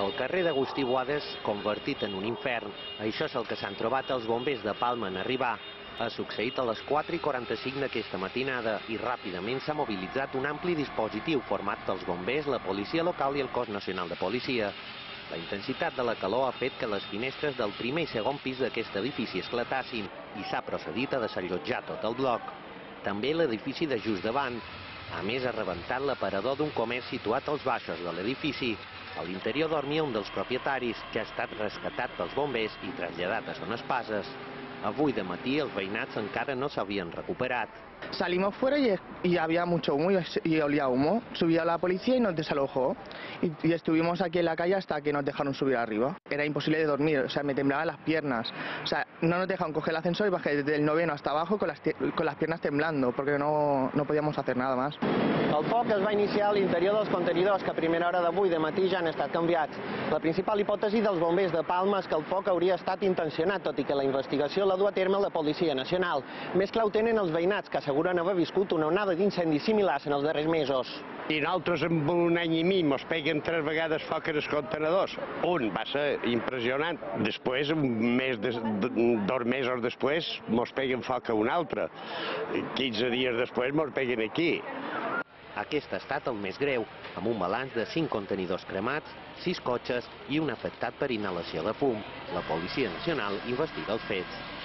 El carrer d'Agustí Boades convertit en un infern. Això és el que s'han trobat els bombers de Palma en arribar. Ha succeït a les 4 i 45 d'aquesta matinada i ràpidament s'ha mobilitzat un ampli dispositiu format pels bombers, la policia local i el cos nacional de policia. La intensitat de la calor ha fet que les finestres del primer i segon pis d'aquest edifici esclatassin i s'ha procedit a desallotjar tot el bloc. També l'edifici de just davant. A més, ha rebentat l'aparador d'un comerç situat als baixos de l'edifici. A l'interior dormia un dels propietaris, que ha estat rescatat pels bombers i traslladat a zones pases. Avui de matí els veïnats encara no s'havien recuperat. Salimos fuera y, y había mucho humo y, y olía humo. Subió la policía y nos desalojó. Y, y estuvimos aquí en la calle hasta que nos dejaron subir arriba. Era imposible de dormir, o sea, me temblaban las piernas. O sea, no nos dejaron coger el ascensor y bajé desde el noveno hasta abajo con las, con las piernas temblando porque no, no podíamos hacer nada más. El foc es va iniciar a l'interior dels contenidors que a primera hora d'avui de matí ja han estat canviats. La principal hipòtesi dels bombers de Palma és que el foc hauria estat intencionat, tot i que la investigació la du a terme la Policia Nacional. Més clau tenen els veïnats, que asseguren haver viscut una onada d'incendis similars en els darrers mesos. I nosaltres en un any i mig mos peguen tres vegades foc en els contenedors. Un va ser impressionant. Després, un mes de, dos mesos després, mos peguen foc a un altre. 15 dies després mos peguen aquí. Aquest ha estat el més greu, amb un balanç de 5 contenidors cremats, 6 cotxes i un afectat per inhalació de fum. La Policia Nacional investiga els fets.